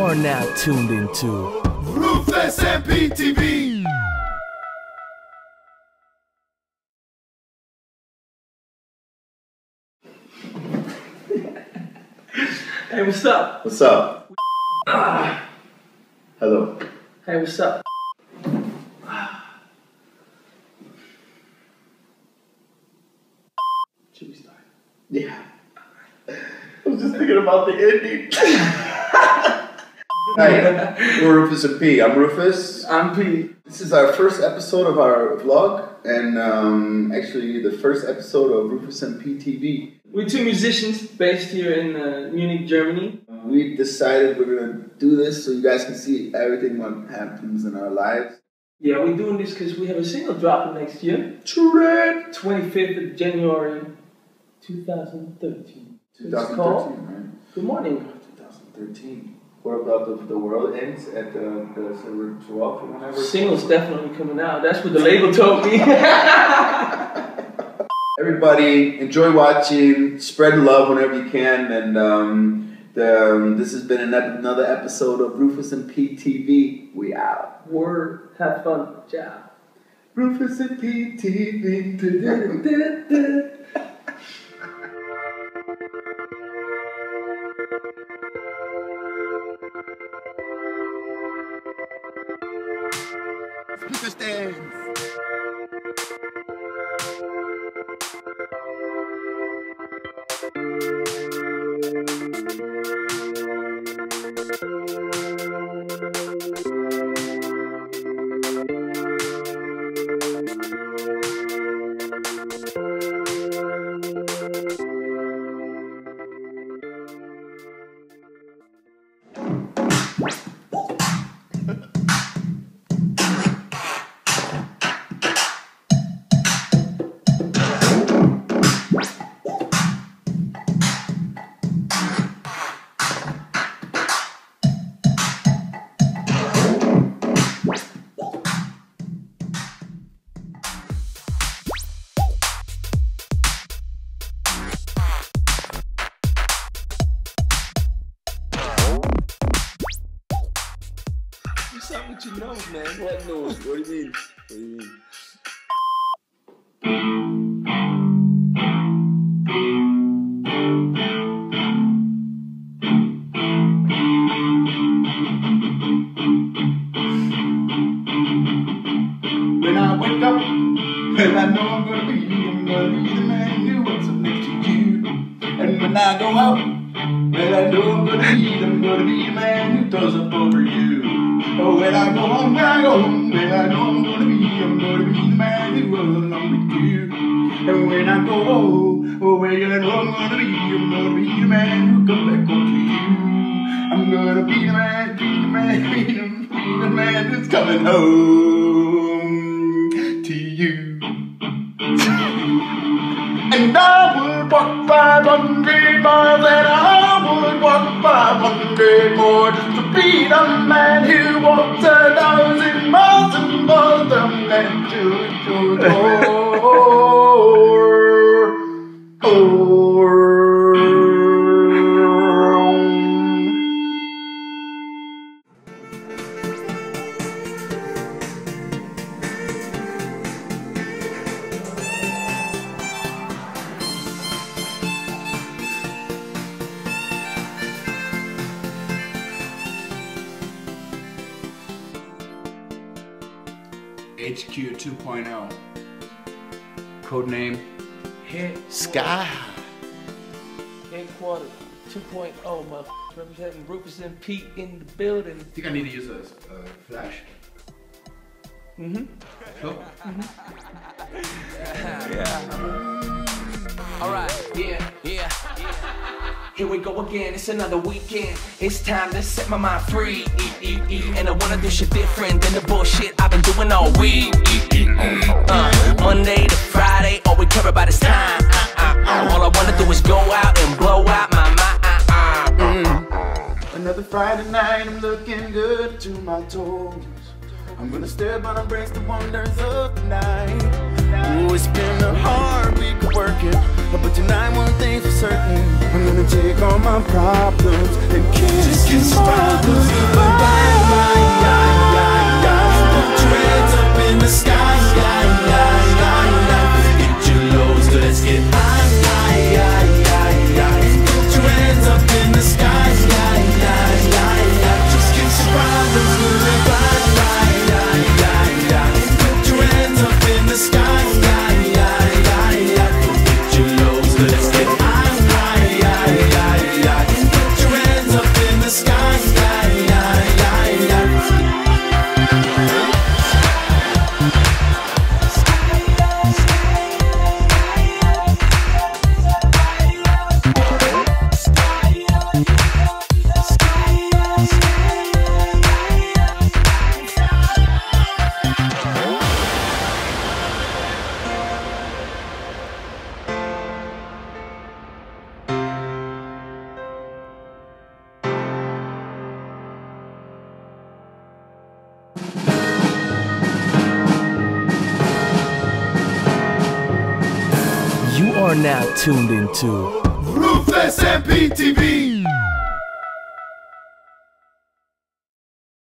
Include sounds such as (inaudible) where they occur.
are now tuned into Ruthless MPTV. Hey, what's up? What's up? Hello. Hey, what's up? Should we start? Yeah. I was just thinking about the ending. Hi, we're Rufus and P. I'm Rufus. I'm P. This is our first episode of our vlog, and um, actually the first episode of Rufus and P TV. We're two musicians based here in uh, Munich, Germany. We decided we're gonna do this so you guys can see everything what happens in our lives. Yeah, we're doing this because we have a single dropping next year, True 25th of January, 2013. It's 2013, called right? Good Morning. 2013. What about the, the world ends at the, the Silver 12 or whenever? Single's definitely coming out. That's what the label told me. (laughs) Everybody, enjoy watching. Spread love whenever you can. And um, the, um, this has been another, another episode of Rufus and PTV. We out. Word. Have fun. Ciao. Rufus and Pete (laughs) Speaker stands. What's up with your nose, man? What nose? What do you mean? What do you mean? When I wake up, and I know I'm gonna be, I'm gonna be the man who wakes up next to you. And when I go out, and I know I'm gonna be, I'm gonna be the man who throws up over you. Oh, when I go home, when I go home, and I know I'm gonna be, I'm gonna be the man who was along with you. And when I go oh, when I know I'm gonna be, I'm gonna be the man who come back home to you. I'm gonna be the man, be the man, be the, be the man who's coming home 500 more just to be the man who walks a thousand miles and miles down that to your door. (laughs) Oh. HQ 2.0. Codename Head, Sky. headquarters 2.0, motherfuckers. Representing Rufus and Pete in the building. I think I need to use a, a flash. Mm-hmm. Go. (laughs) Alright, yeah, yeah. Here we go again, it's another weekend. It's time to set my mind free. And I wanna do shit different than the bullshit I've been doing all week. Uh, Monday to Friday, all we care about is time. All I wanna do is go out and blow out my mind. Mm. Another Friday night, I'm looking good to my toes. I'm gonna step on embrace the wonders of the night. Ooh, it's been a hard but tonight Are now tuned into Rufus and PTV.